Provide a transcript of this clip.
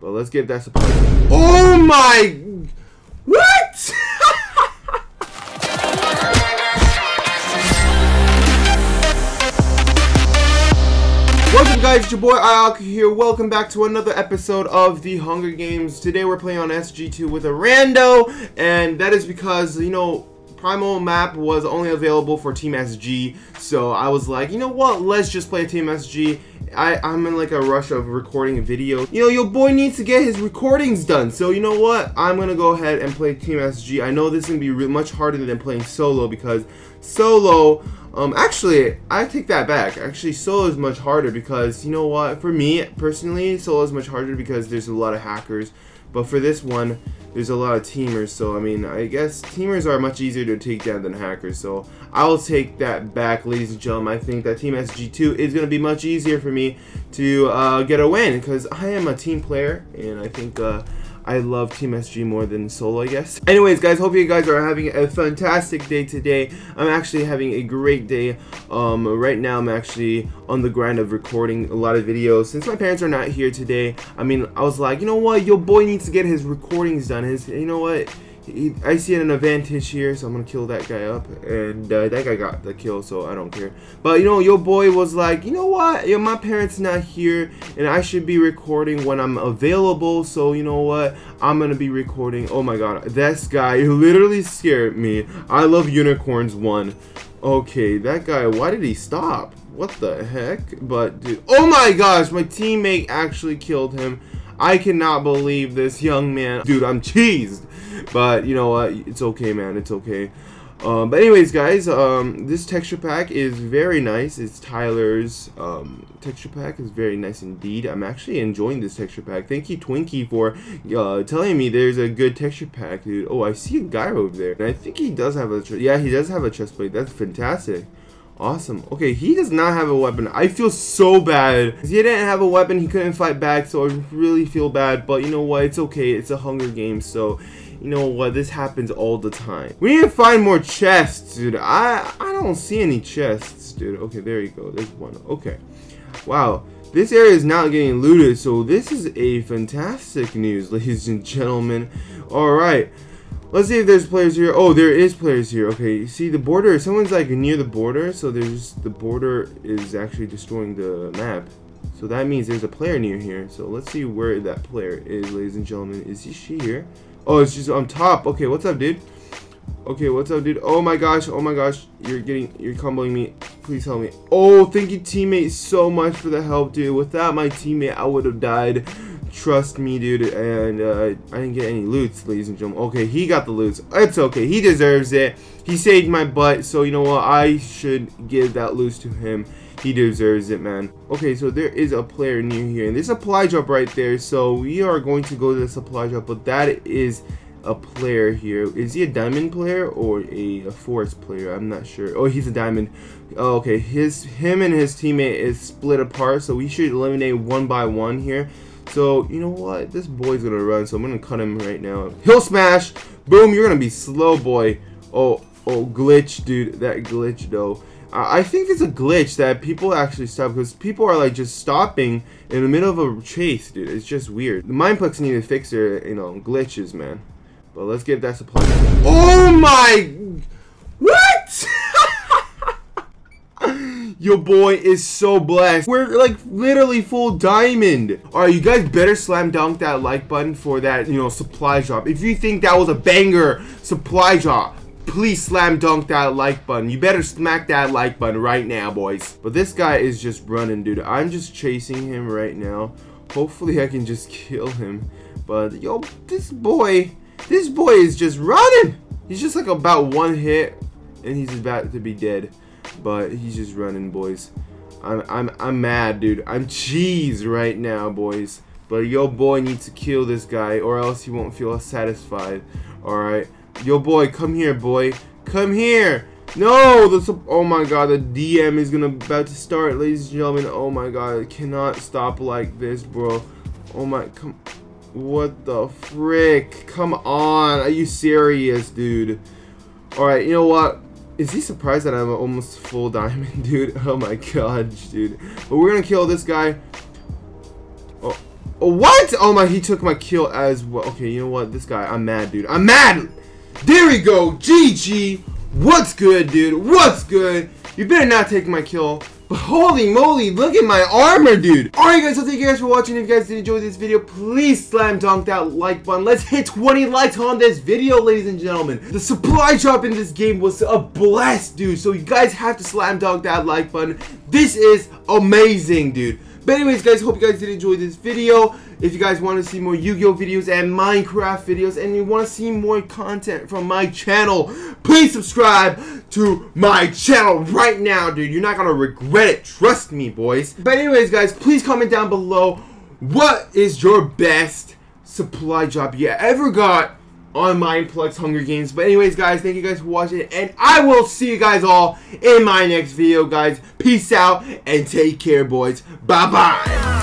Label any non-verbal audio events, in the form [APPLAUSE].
But let's get that support. Oh my! What? [LAUGHS] What's up guys, it's your boy iAku here. Welcome back to another episode of the Hunger Games. Today we're playing on SG2 with a rando, and that is because, you know, Primal map was only available for Team SG, so I was like, you know what, let's just play Team SG. I, I'm in like a rush of recording a video. You know, your boy needs to get his recordings done, so you know what, I'm gonna go ahead and play Team SG. I know this is gonna be much harder than playing solo because solo um, actually, I take that back. Actually, solo is much harder because, you know what, for me, personally, solo is much harder because there's a lot of hackers. But for this one, there's a lot of teamers, so, I mean, I guess teamers are much easier to take down than hackers. So, I'll take that back, ladies and gentlemen. I think that Team SG2 is going to be much easier for me to uh, get a win because I am a team player, and I think... Uh, I love Team SG more than solo, I guess. Anyways, guys, hope you guys are having a fantastic day today. I'm actually having a great day. Um, right now, I'm actually on the grind of recording a lot of videos. Since my parents are not here today, I mean, I was like, you know what, your boy needs to get his recordings done. His, you know what, I see an advantage here, so I'm gonna kill that guy up, and uh, that guy got the kill, so I don't care. But you know, your boy was like, you know what? Yo, my parents not here, and I should be recording when I'm available. So you know what? I'm gonna be recording. Oh my god, this guy [LAUGHS] literally scared me. I love unicorns one. Okay, that guy. Why did he stop? What the heck? But dude, oh my gosh, my teammate actually killed him. I cannot believe this young man. Dude, I'm cheesed. But you know what? It's okay, man. It's okay. Um, but anyways, guys, um, this texture pack is very nice. It's Tyler's um, texture pack is very nice indeed. I'm actually enjoying this texture pack. Thank you, Twinkie, for uh, telling me there's a good texture pack, dude. Oh, I see a guy over there, and I think he does have a yeah, he does have a chest plate. That's fantastic. Awesome. Okay, he does not have a weapon. I feel so bad. He didn't have a weapon. He couldn't fight back, so I really feel bad. But you know what? It's okay. It's a Hunger Game, so you know what, this happens all the time. We need to find more chests, dude. I I don't see any chests, dude. Okay, there you go. There's one. Okay. Wow. This area is not getting looted, so this is a fantastic news, [LAUGHS] ladies and gentlemen. Alright. Let's see if there's players here. Oh, there is players here. Okay, you see the border. Someone's like near the border, so there's the border is actually destroying the map. So that means there's a player near here. So let's see where that player is, ladies and gentlemen. Is he she here? Oh, it's just on top. Okay, what's up, dude? Okay, what's up, dude? Oh my gosh, oh my gosh. You're getting, you're comboing me. Please help me. Oh, thank you, teammate, so much for the help, dude. Without my teammate, I would have died. Trust me, dude. And uh, I didn't get any loots, ladies and gentlemen. Okay, he got the loots. It's okay. He deserves it. He saved my butt, so you know what? I should give that loot to him. He deserves it, man. Okay, so there is a player near here. And there's a supply drop right there. So we are going to go to the supply drop. But that is a player here. Is he a diamond player or a, a forest player? I'm not sure. Oh, he's a diamond. Oh, okay, his him and his teammate is split apart. So we should eliminate one by one here. So, you know what? This boy's gonna run, so I'm gonna cut him right now. He'll smash! Boom, you're gonna be slow, boy. Oh, oh, glitch, dude. That glitch, though. I think it's a glitch that people actually stop because people are like just stopping in the middle of a chase, dude. It's just weird. The Mineplex need to fix their, you know, glitches, man. But let's get that supply. Oh my! What? Your boy is so blessed. We're like literally full diamond. Alright, you guys better slam dunk that like button for that, you know, supply drop. If you think that was a banger supply drop, please slam dunk that like button. You better smack that like button right now, boys. But this guy is just running, dude. I'm just chasing him right now. Hopefully I can just [LAUGHS] kill him. But, yo, this boy, this boy is just running. He's just like about one hit, and he's about to be dead. But he's just running, boys. I'm, I'm, I'm mad, dude. I'm cheese right now, boys. But yo boy needs to kill this guy, or else he won't feel satisfied. Alright. Yo, boy, come here, boy. Come here. No, this, oh my god, the DM is gonna about to start, ladies and gentlemen. Oh my god, it cannot stop like this, bro. Oh my, come, what the frick? Come on, are you serious, dude? All right, you know what? Is he surprised that I'm almost full [LAUGHS] diamond, dude? Oh my god, dude. But we're gonna kill this guy. Oh, oh, What? Oh my, he took my kill as well. Okay, you know what? This guy, I'm mad, dude. I'm mad! There we go! GG! What's good, dude? What's good? You better not take my kill. Holy moly, look at my armor, dude. Alright guys, so thank you guys for watching. If you guys did enjoy this video, please slam dunk that like button. Let's hit 20 likes on this video, ladies and gentlemen. The supply drop in this game was a blast, dude. So you guys have to slam dunk that like button. This is amazing, dude. But anyways, guys, hope you guys did enjoy this video. If you guys want to see more Yu-Gi-Oh videos and Minecraft videos and you want to see more content from my channel, please subscribe to my channel right now, dude. You're not going to regret it. Trust me, boys. But anyways, guys, please comment down below what is your best supply drop you ever got on Mineplex Hunger Games. But anyways, guys, thank you guys for watching. And I will see you guys all in my next video, guys. Peace out and take care, boys. Bye-bye.